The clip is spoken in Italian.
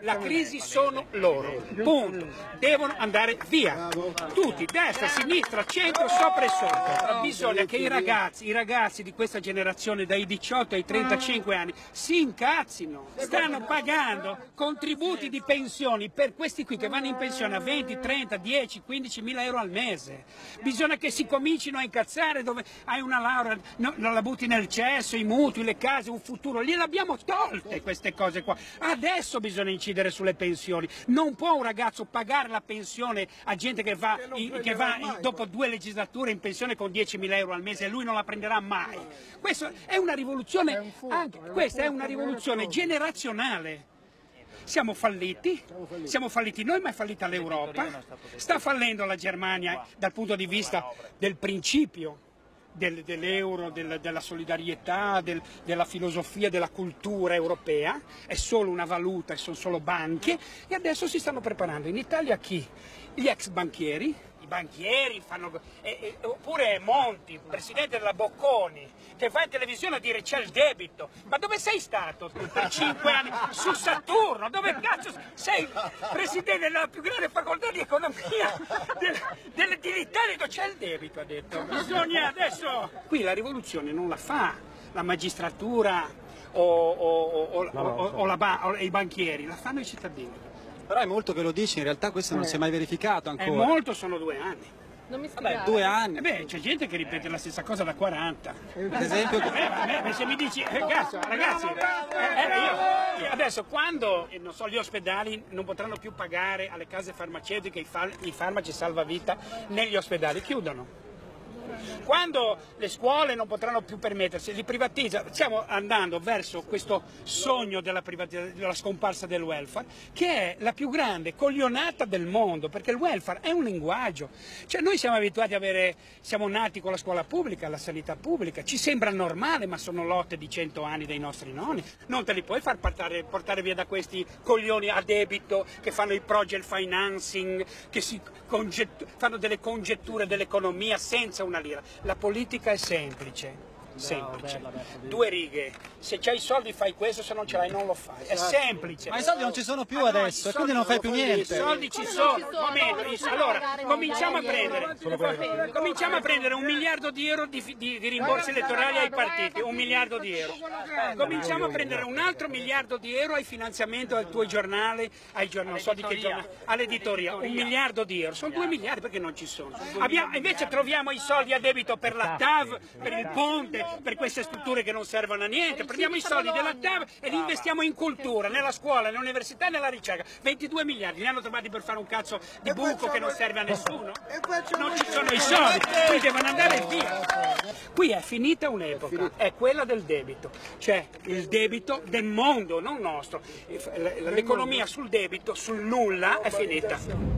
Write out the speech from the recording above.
La crisi sono loro, punto. Devono andare via. Tutti, destra, sinistra, centro, sopra e sotto. Bisogna che i ragazzi, i ragazzi di questa generazione dai 18 ai 35 anni si incazzino. Stanno pagando contributi di pensioni per questi qui che vanno in pensione a 20, 30, 10, 15 mila euro al mese. Bisogna che si comincino a incazzare dove hai una laurea, no, la butti nel cesso, i mutui, le case, un futuro. Gliele abbiamo tolte queste cose qua. Adesso bisogna incidere incidere sulle pensioni. Non può un ragazzo pagare la pensione a gente che va, che va dopo due legislature in pensione con 10.000 euro al mese e lui non la prenderà mai. Questa è una rivoluzione, anche, questa è una rivoluzione generazionale. Siamo falliti, siamo falliti. noi ma è fallita l'Europa, sta fallendo la Germania dal punto di vista del principio del, dell'euro, del, della solidarietà, del, della filosofia, della cultura europea, è solo una valuta, sono solo banche e adesso si stanno preparando. In Italia chi? Gli ex banchieri, i banchieri fanno, e, e, oppure Monti, presidente della Bocconi, che va in televisione a dire c'è il debito. Ma dove sei stato per cinque anni? Su Saturno, dove cazzo sei presidente della più grande facoltà di economia dell'Italia? C'è il debito, ha detto. Bisogna adesso... Qui la rivoluzione non la fa la magistratura o, o, o, o la, i banchieri, la fanno i cittadini. Però è molto che lo dici, in realtà questo non eh. si è mai verificato ancora. È molto, sono due anni. Non mi Vabbè, due anni. Eh beh, c'è gente che ripete la stessa cosa da 40. Ad esempio... Eh, se mi dici, eh, cazzo, ragazzi, eh, io, adesso quando, non so, gli ospedali non potranno più pagare alle case farmaceutiche i, far, i farmaci salvavita negli ospedali, chiudono. Quando le scuole non potranno più permettersi, li privatizza, stiamo andando verso questo sogno della, della scomparsa del welfare, che è la più grande coglionata del mondo, perché il welfare è un linguaggio. Cioè noi siamo abituati a avere, siamo nati con la scuola pubblica, la sanità pubblica, ci sembra normale, ma sono lotte di cento anni dei nostri nonni. Non te li puoi far portare, portare via da questi coglioni a debito che fanno il project financing, che fanno delle congetture dell'economia senza una lira. La politica è semplice semplice. Bella, bella, Due righe. Se c'hai i soldi fai questo, se non ce l'hai non lo fai. È esatto. semplice. Ma i soldi non ci sono più ah, adesso, no, quindi non fai più niente. I soldi ci sono. Momento, allora, cominciamo a prendere. Cominciamo a prendere un miliardo di euro di, di, di rimborsi elettorali ai partiti, un miliardo di euro. Cominciamo a prendere un altro miliardo di euro ai finanziamenti al tuo giornale, ai giornali, non so di che giornale, all'editoria. Un miliardo di euro. Sono due miliardi perché non ci sono. Abbiamo, invece troviamo i soldi a debito per la TAV, per il ponte, per queste strutture che non servono a niente, prendiamo i soldi della TAV e li investiamo in cultura, nella scuola, nell'università e nella ricerca. 22 miliardi, li hanno trovati per fare un cazzo di buco che non serve a nessuno? Non ci sono i soldi, qui devono andare via. Qui è finita un'epoca, è quella del debito, cioè il debito del mondo, non nostro. L'economia sul debito, sul nulla è finita.